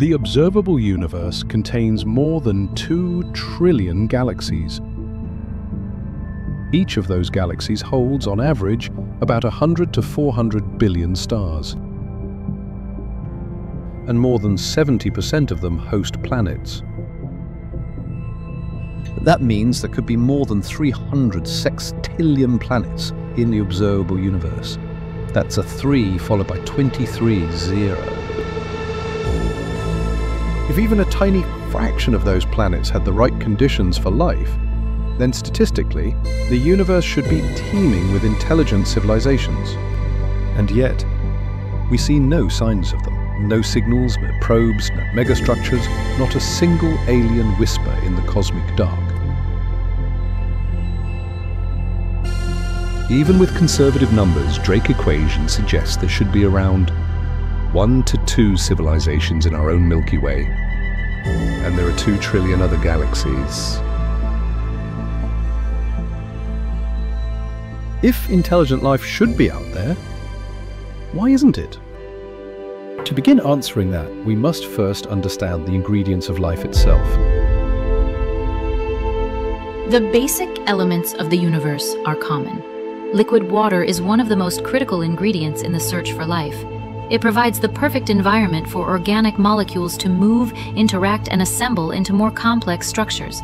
The observable universe contains more than 2 trillion galaxies. Each of those galaxies holds, on average, about 100 to 400 billion stars. And more than 70% of them host planets. That means there could be more than 300 sextillion planets in the observable universe. That's a 3 followed by 23 zero. If even a tiny fraction of those planets had the right conditions for life, then statistically, the universe should be teeming with intelligent civilizations. And yet, we see no signs of them. No signals, no probes, no megastructures, not a single alien whisper in the cosmic dark. Even with conservative numbers, Drake equation suggests there should be around one to two civilizations in our own Milky Way, and there are two trillion other galaxies. If intelligent life should be out there, why isn't it? To begin answering that, we must first understand the ingredients of life itself. The basic elements of the universe are common. Liquid water is one of the most critical ingredients in the search for life. It provides the perfect environment for organic molecules to move, interact, and assemble into more complex structures.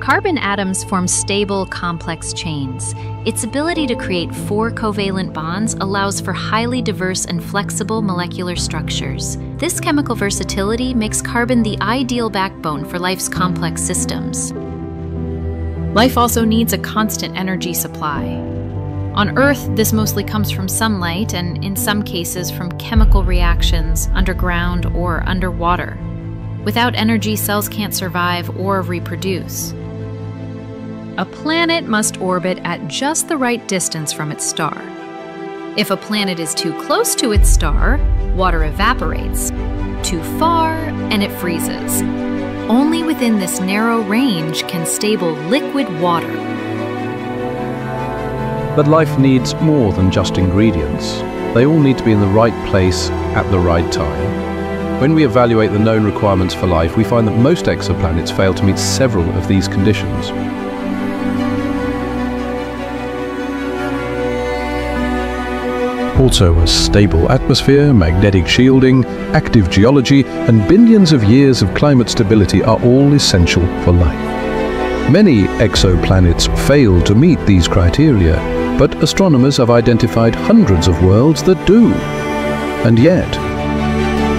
Carbon atoms form stable, complex chains. Its ability to create four covalent bonds allows for highly diverse and flexible molecular structures. This chemical versatility makes carbon the ideal backbone for life's complex systems. Life also needs a constant energy supply. On Earth, this mostly comes from sunlight and, in some cases, from chemical reactions underground or underwater. Without energy, cells can't survive or reproduce. A planet must orbit at just the right distance from its star. If a planet is too close to its star, water evaporates. Too far, and it freezes. Only within this narrow range can stable liquid water but life needs more than just ingredients. They all need to be in the right place at the right time. When we evaluate the known requirements for life, we find that most exoplanets fail to meet several of these conditions. Also, a stable atmosphere, magnetic shielding, active geology, and billions of years of climate stability are all essential for life. Many exoplanets fail to meet these criteria, but astronomers have identified hundreds of worlds that do. And yet,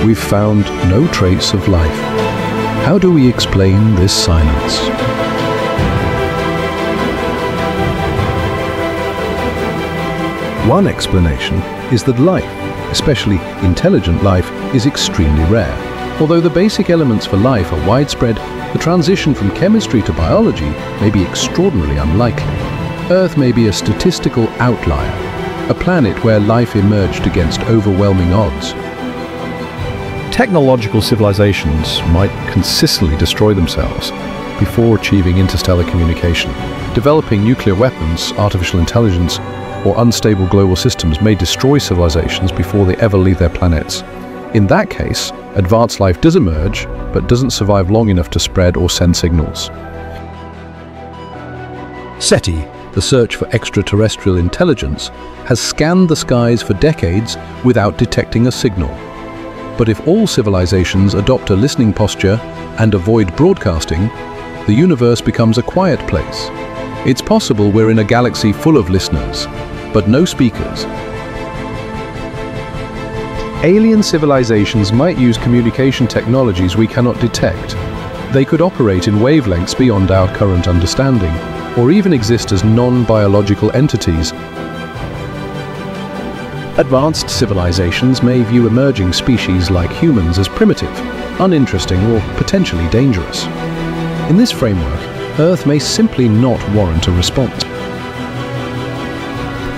we've found no trace of life. How do we explain this silence? One explanation is that life, especially intelligent life, is extremely rare. Although the basic elements for life are widespread, the transition from chemistry to biology may be extraordinarily unlikely. Earth may be a statistical outlier, a planet where life emerged against overwhelming odds. Technological civilizations might consistently destroy themselves before achieving interstellar communication. Developing nuclear weapons, artificial intelligence, or unstable global systems may destroy civilizations before they ever leave their planets. In that case, advanced life does emerge, but doesn't survive long enough to spread or send signals. SETI the search for extraterrestrial intelligence, has scanned the skies for decades without detecting a signal. But if all civilizations adopt a listening posture and avoid broadcasting, the universe becomes a quiet place. It's possible we're in a galaxy full of listeners, but no speakers. Alien civilizations might use communication technologies we cannot detect. They could operate in wavelengths beyond our current understanding or even exist as non-biological entities. Advanced civilizations may view emerging species like humans as primitive, uninteresting or potentially dangerous. In this framework, Earth may simply not warrant a response.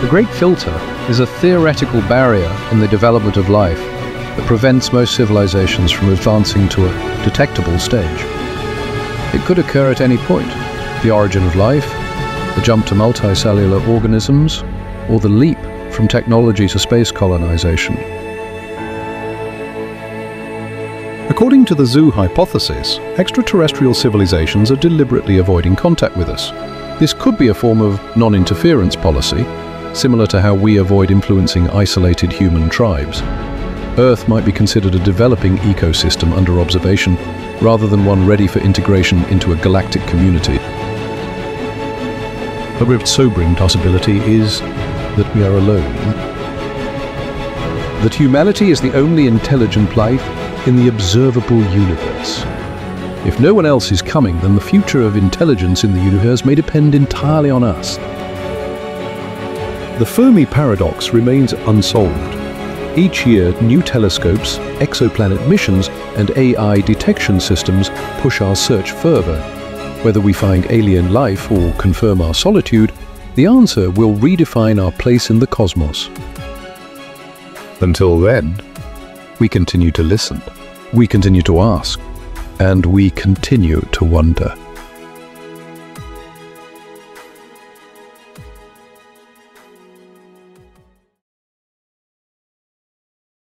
The Great Filter is a theoretical barrier in the development of life that prevents most civilizations from advancing to a detectable stage. It could occur at any point, the origin of life, the jump to multicellular organisms, or the leap from technology to space colonization. According to the zoo hypothesis, extraterrestrial civilizations are deliberately avoiding contact with us. This could be a form of non-interference policy, similar to how we avoid influencing isolated human tribes. Earth might be considered a developing ecosystem under observation, rather than one ready for integration into a galactic community. A most sobering possibility is that we are alone. That humanity is the only intelligent life in the observable universe. If no one else is coming, then the future of intelligence in the universe may depend entirely on us. The Fermi paradox remains unsolved. Each year, new telescopes, exoplanet missions, and AI detection systems push our search further. Whether we find alien life or confirm our solitude, the answer will redefine our place in the cosmos. Until then, we continue to listen, we continue to ask, and we continue to wonder.